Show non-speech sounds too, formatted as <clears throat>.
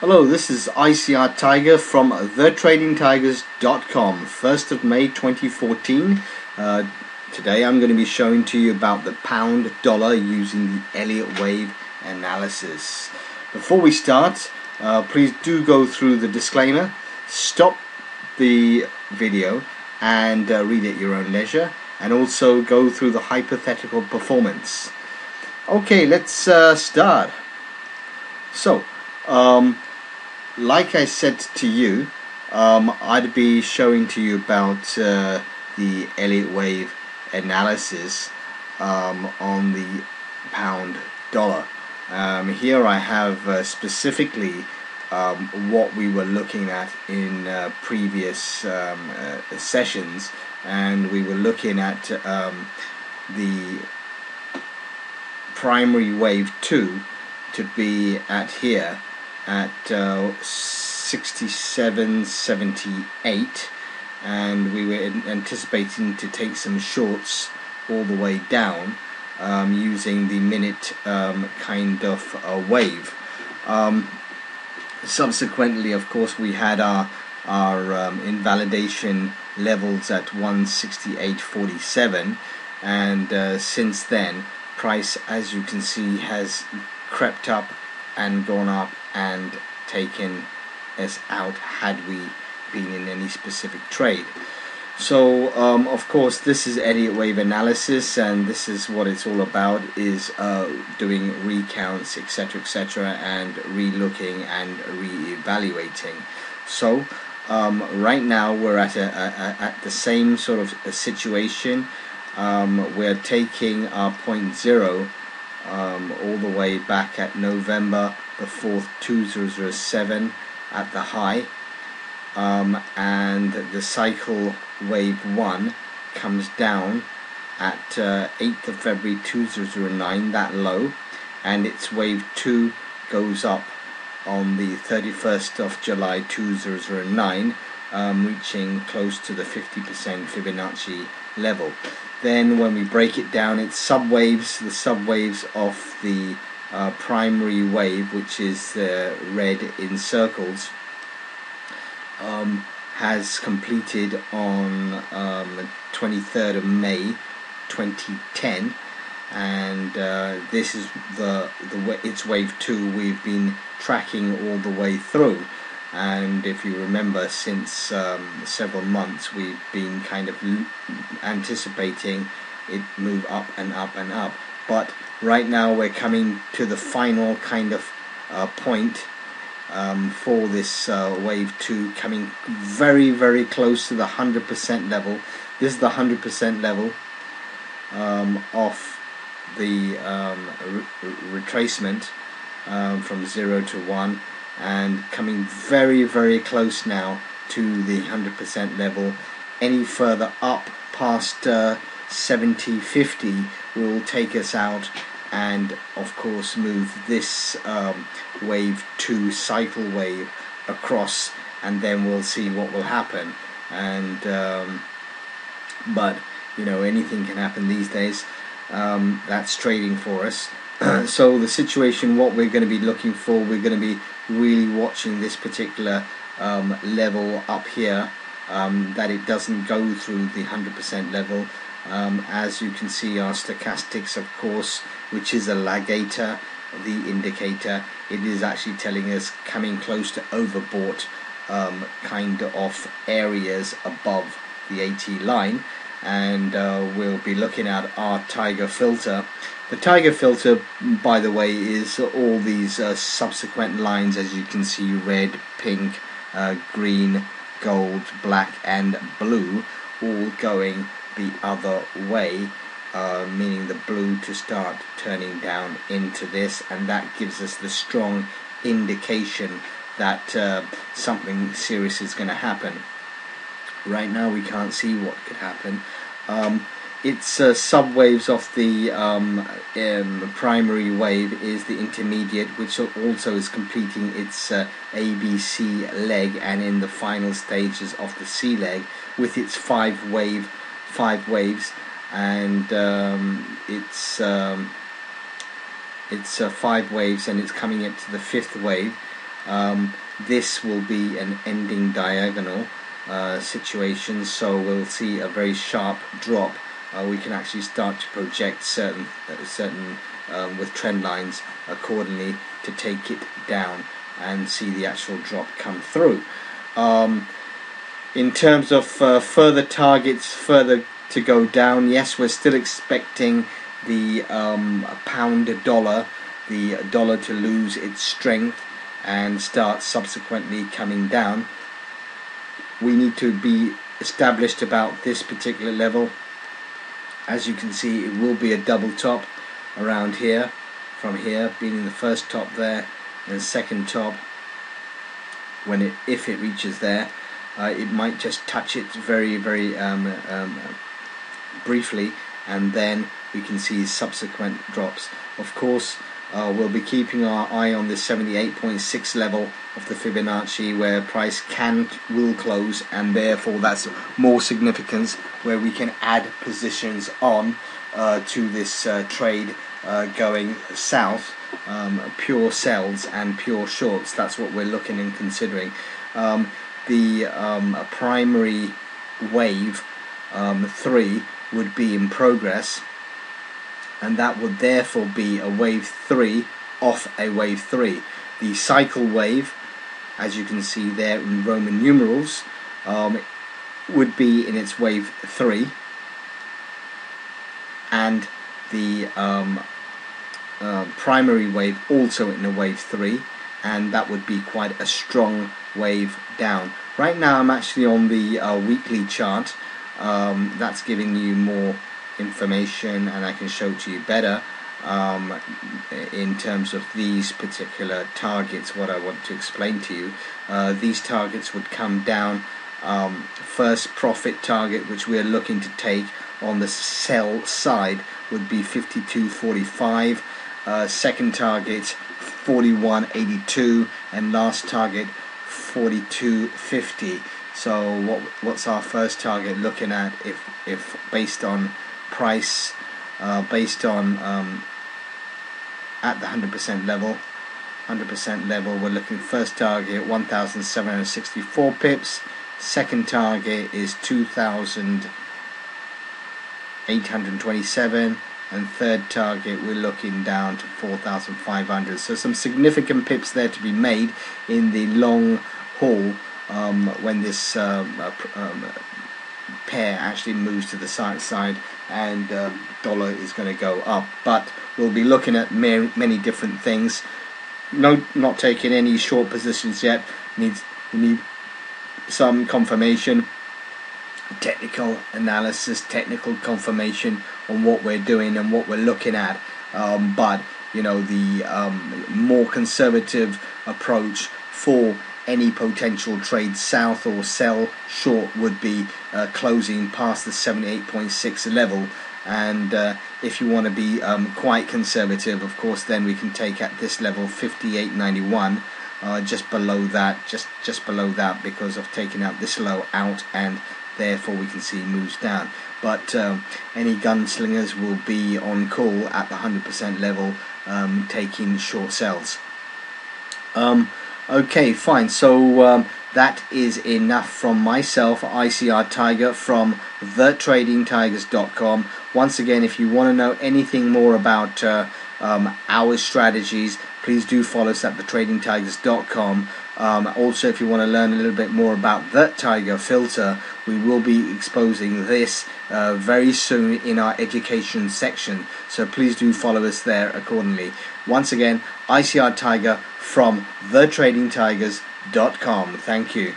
Hello, this is ICR Tiger from TheTradingTigers.com, 1st of May 2014. Uh, today I'm going to be showing to you about the pound dollar using the Elliott wave analysis. Before we start, uh, please do go through the disclaimer, stop the video and uh, read at your own leisure, and also go through the hypothetical performance. Okay, let's uh, start. So, um, like I said to you, um, I'd be showing to you about uh, the Elliott wave analysis um, on the pound dollar. Um, here I have uh, specifically um, what we were looking at in uh, previous um, uh, sessions, and we were looking at um, the primary wave 2 to be at here at uh, 67.78 and we were anticipating to take some shorts all the way down um, using the minute um, kind of uh, wave. Um, subsequently, of course, we had our our um, invalidation levels at 168.47 and uh, since then price as you can see has crept up and gone up and taken us out had we been in any specific trade. So um, of course this is Elliott wave analysis and this is what it's all about is uh, doing recounts etc etc and re-looking and re-evaluating. So um, right now we're at a, a, at the same sort of situation. Um, we're taking our point zero um, all the way back at November the 4th 2007 at the high. Um, and the cycle wave 1 comes down at uh, 8th of February 2009 that low. And its wave 2 goes up on the 31st of July 2009 um, reaching close to the 50% Fibonacci level. Then when we break it down it's subwaves the subwaves of the uh, primary wave which is uh, red in circles um, has completed on um, 23rd of May 2010 and uh, this is the, the it's wave 2 we've been tracking all the way through and if you remember since um, several months we've been kind of anticipating it move up and up and up. But right now we're coming to the final kind of uh, point um, for this uh, wave 2 coming very very close to the 100% level. This is the 100% level um, of the um, re retracement um, from 0 to 1 and coming very very close now to the 100% level. Any further up past uh, 70 50 will take us out and of course move this um, wave to cycle wave across and then we'll see what will happen. And um, but you know anything can happen these days. Um, that's trading for us <clears throat> so the situation what we're going to be looking for we're going to be really watching this particular um, level up here um, that it doesn't go through the 100% level. Um, as you can see our stochastics of course which is a lagator the indicator it is actually telling us coming close to overbought um, kind of areas above the AT line and uh, we'll be looking at our tiger filter. The tiger filter by the way is all these uh, subsequent lines as you can see red pink uh, green gold black and blue all going the other way uh, meaning the blue to start turning down into this and that gives us the strong indication that uh, something serious is going to happen. Right now we can't see what could happen um, its uh, subwaves of the um, um, primary wave is the intermediate which also is completing its uh, ABC leg and in the final stages of the C leg with its five wave five waves. And um, it's um, it's uh, five waves and it's coming into the fifth wave. Um, this will be an ending diagonal uh, situation, so we'll see a very sharp drop. Uh, we can actually start to project certain uh, certain um, with trend lines accordingly to take it down and see the actual drop come through. Um, in terms of uh, further targets, further to go down, yes, we're still expecting the um, pound dollar, the dollar to lose its strength and start subsequently coming down. We need to be established about this particular level. As you can see, it will be a double top around here, from here, being the first top there, and second top when it if it reaches there. Uh, it might just touch it very, very um, um, briefly, and then we can see subsequent drops. Of course, uh, we'll be keeping our eye on the 78.6 level of the Fibonacci where price can will close and therefore that's more significance where we can add positions on uh, to this uh, trade uh, going south um, pure sells and pure shorts. That's what we're looking and considering. Um, the um, primary wave um, 3 would be in progress and that would therefore be a wave 3 off a wave 3. The cycle wave, as you can see there in Roman numerals, um, would be in its wave 3 and the um, uh, primary wave also in a wave 3 and that would be quite a strong wave down. Right now I'm actually on the uh, weekly chart um, that's giving you more information and I can show to you better um, in terms of these particular targets what I want to explain to you. Uh, these targets would come down um, first profit target which we're looking to take on the sell side would be 52.45 uh, second target 41.82 and last target 42.50 so what what's our first target looking at if if based on price uh, based on um, at the 100% level. 100% level we're looking first target 1764 pips. Second target is 2827 and third target we're looking down to 4500 so some significant pips there to be made in the long haul um, when this um, uh, um, pair actually moves to the side side and um, dollar is going to go up. But we'll be looking at many different things. No not taking any short positions yet. Needs we need some confirmation technical analysis technical confirmation on what we're doing and what we're looking at. Um, but you know the um, more conservative approach for any potential trade south or sell short would be uh, closing past the 78.6 level. And uh, if you want to be um, quite conservative of course then we can take at this level 58.91 uh, just below that just just below that because of taking out this low out and therefore we can see moves down. But um, any gunslingers will be on call at the 100% level um, taking short sells. Um, Okay, fine. So um, that is enough from myself, ICR Tiger, from thetradingtigers.com. Once again, if you want to know anything more about uh, um, our strategies, please do follow us at thetradingtigers.com. Um, also, if you want to learn a little bit more about the Tiger filter, we will be exposing this uh, very soon in our education section. So please do follow us there accordingly. Once again, ICR Tiger from thetradingtigers.com. Thank you.